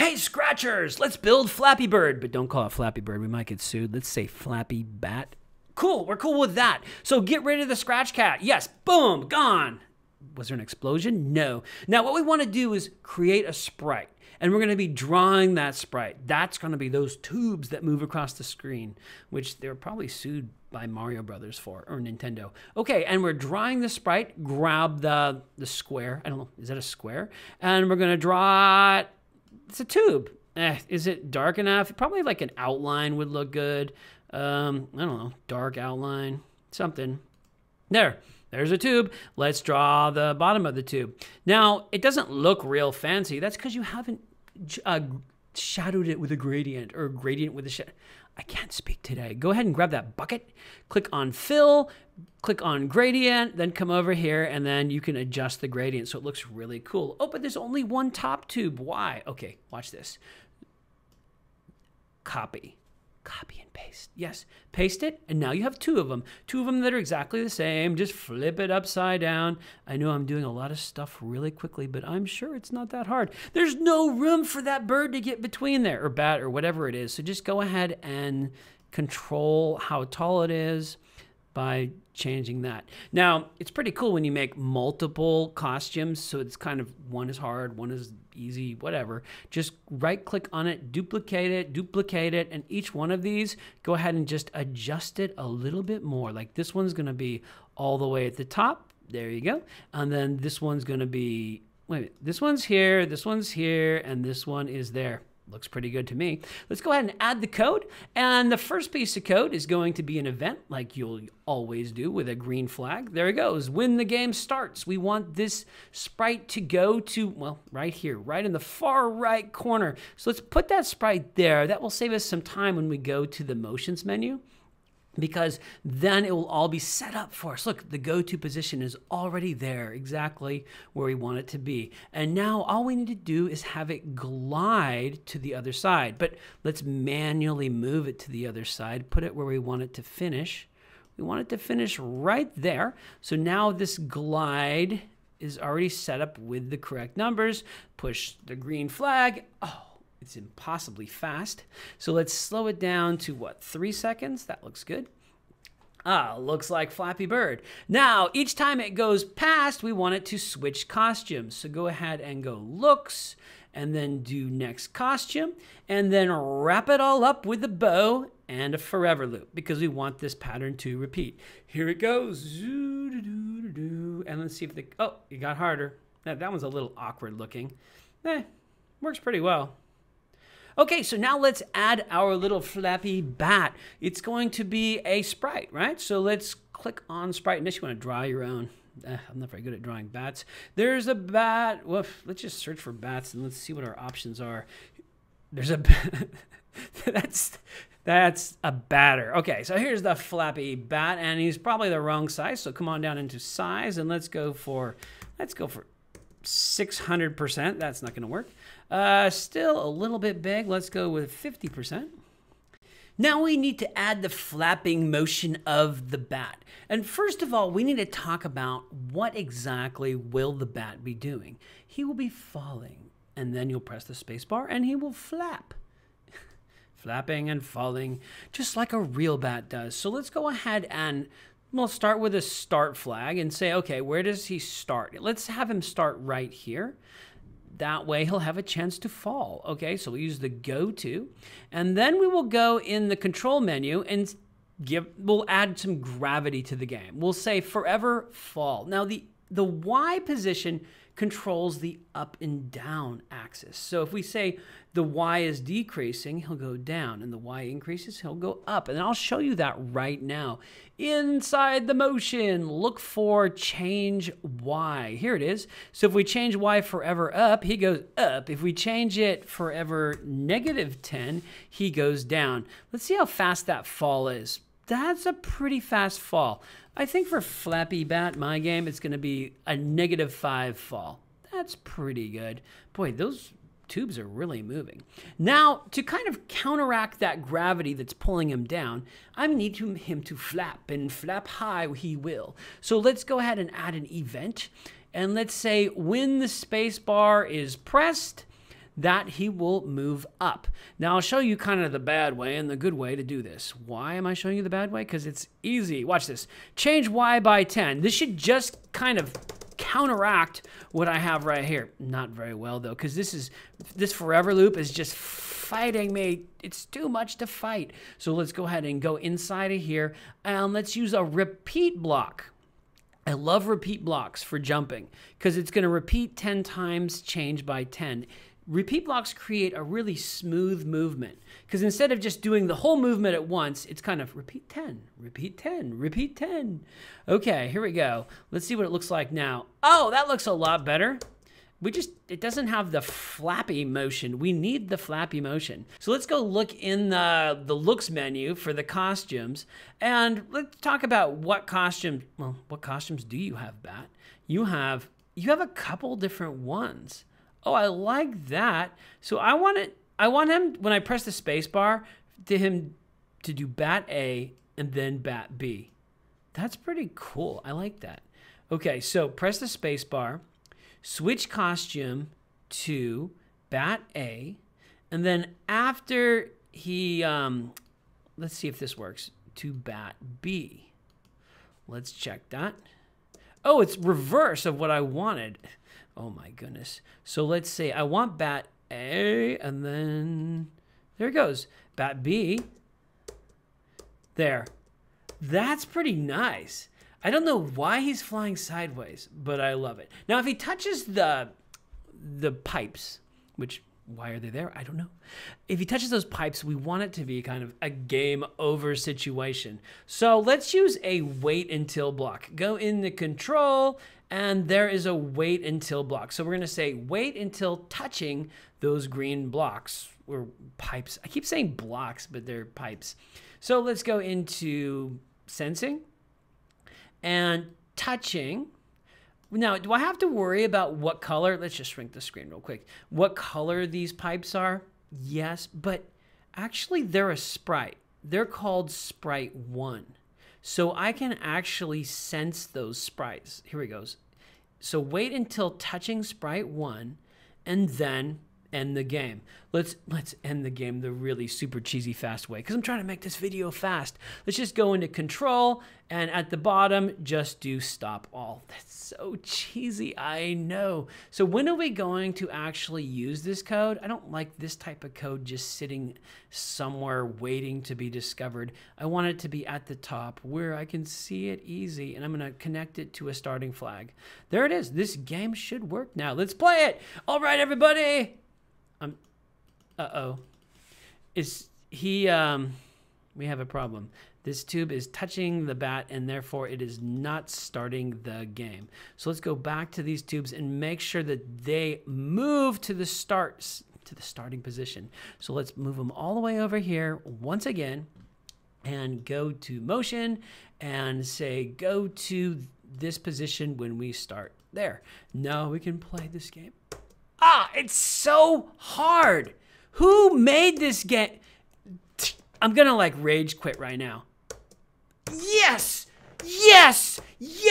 Hey, Scratchers, let's build Flappy Bird. But don't call it Flappy Bird, we might get sued. Let's say Flappy Bat. Cool, we're cool with that. So get rid of the Scratch Cat. Yes, boom, gone. Was there an explosion? No. Now, what we want to do is create a sprite. And we're going to be drawing that sprite. That's going to be those tubes that move across the screen, which they're probably sued by Mario Brothers for or Nintendo. Okay, and we're drawing the sprite. Grab the the square. I don't know. Is that a square? And we're going to draw it's a tube. Eh, is it dark enough? Probably like an outline would look good. Um, I don't know, dark outline, something. There, there's a tube. Let's draw the bottom of the tube. Now, it doesn't look real fancy. That's because you haven't uh, shadowed it with a gradient or gradient with a shadow. I can't speak today. Go ahead and grab that bucket, click on fill, click on gradient, then come over here and then you can adjust the gradient so it looks really cool. Oh, but there's only one top tube. Why? Okay, watch this. Copy copy and paste. Yes, paste it, and now you have two of them. Two of them that are exactly the same. Just flip it upside down. I know I'm doing a lot of stuff really quickly, but I'm sure it's not that hard. There's no room for that bird to get between there, or bat, or whatever it is. So just go ahead and control how tall it is by changing that. Now, it's pretty cool when you make multiple costumes, so it's kind of one is hard, one is easy, whatever. Just right click on it, duplicate it, duplicate it, and each one of these, go ahead and just adjust it a little bit more. Like this one's gonna be all the way at the top. There you go. And then this one's gonna be, wait, this one's here, this one's here, and this one is there. Looks pretty good to me. Let's go ahead and add the code. And the first piece of code is going to be an event like you'll always do with a green flag. There it goes. When the game starts, we want this sprite to go to, well, right here, right in the far right corner. So let's put that sprite there. That will save us some time when we go to the motions menu because then it will all be set up for us. Look, the go to position is already there, exactly where we want it to be. And now all we need to do is have it glide to the other side. But let's manually move it to the other side, put it where we want it to finish. We want it to finish right there. So now this glide is already set up with the correct numbers. Push the green flag. Oh, it's impossibly fast. So let's slow it down to what, three seconds? That looks good. Ah, looks like Flappy Bird. Now, each time it goes past, we want it to switch costumes. So go ahead and go looks, and then do next costume, and then wrap it all up with a bow and a forever loop because we want this pattern to repeat. Here it goes. And let's see if the, oh, it got harder. That, that one's a little awkward looking. Eh, works pretty well. Okay, so now let's add our little flappy bat. It's going to be a sprite, right? So let's click on sprite, unless you want to draw your own. Uh, I'm not very good at drawing bats. There's a bat. Woof. Let's just search for bats and let's see what our options are. There's a that's that's a batter. Okay, so here's the flappy bat, and he's probably the wrong size. So come on down into size, and let's go for let's go for 600%. That's not going to work. Uh, still a little bit big. Let's go with 50%. Now we need to add the flapping motion of the bat. And first of all, we need to talk about what exactly will the bat be doing. He will be falling, and then you'll press the spacebar and he will flap. Flapping and falling, just like a real bat does. So let's go ahead and We'll start with a start flag and say, okay, where does he start? Let's have him start right here. That way he'll have a chance to fall. Okay, so we'll use the go to. And then we will go in the control menu and give we'll add some gravity to the game. We'll say forever fall. Now the the Y position controls the up and down axis. So if we say the y is decreasing, he'll go down, and the y increases, he'll go up. And I'll show you that right now. Inside the motion, look for change y. Here it is. So if we change y forever up, he goes up. If we change it forever negative 10, he goes down. Let's see how fast that fall is. That's a pretty fast fall. I think for Flappy Bat, my game, it's going to be a negative five fall. That's pretty good. Boy, those tubes are really moving. Now, to kind of counteract that gravity that's pulling him down, I need him to flap, and flap high he will. So let's go ahead and add an event. And let's say when the space bar is pressed, that he will move up. Now I'll show you kind of the bad way and the good way to do this. Why am I showing you the bad way? Because it's easy. Watch this. Change y by 10. This should just kind of counteract what I have right here. Not very well though, because this is this forever loop is just fighting me. It's too much to fight. So let's go ahead and go inside of here and let's use a repeat block. I love repeat blocks for jumping because it's going to repeat 10 times, change by 10. Repeat blocks create a really smooth movement because instead of just doing the whole movement at once, it's kind of repeat 10, repeat 10, repeat 10. Okay, here we go. Let's see what it looks like now. Oh, that looks a lot better we just it doesn't have the flappy motion we need the flappy motion so let's go look in the the looks menu for the costumes and let's talk about what costumes well what costumes do you have bat you have you have a couple different ones oh i like that so i want it i want him when i press the space bar to him to do bat a and then bat b that's pretty cool i like that okay so press the space bar switch costume to Bat A, and then after he, um, let's see if this works, to Bat B. Let's check that. Oh, it's reverse of what I wanted. Oh my goodness. So let's say I want Bat A, and then there it goes. Bat B. There. That's pretty nice. I don't know why he's flying sideways, but I love it. Now, if he touches the the pipes, which why are they there? I don't know. If he touches those pipes, we want it to be kind of a game over situation. So let's use a wait until block. Go in the control, and there is a wait until block. So we're going to say wait until touching those green blocks or pipes. I keep saying blocks, but they're pipes. So let's go into sensing and touching. Now, do I have to worry about what color? Let's just shrink the screen real quick. What color these pipes are? Yes, but actually they're a sprite. They're called Sprite 1. So I can actually sense those sprites. Here he goes. So wait until touching Sprite 1 and then end the game. Let's let's end the game the really super cheesy fast way because I'm trying to make this video fast. Let's just go into control and at the bottom just do stop all. That's so cheesy, I know. So when are we going to actually use this code? I don't like this type of code just sitting somewhere waiting to be discovered. I want it to be at the top where I can see it easy and I'm going to connect it to a starting flag. There it is. This game should work now. Let's play it. All right, everybody. Um, uh oh. Is he, um, we have a problem. This tube is touching the bat and therefore it is not starting the game. So let's go back to these tubes and make sure that they move to the start to the starting position. So let's move them all the way over here once again and go to motion and say go to this position when we start there. Now we can play this game. Ah, it's so hard. Who made this game? I'm gonna like rage quit right now. Yes! Yes! Yes!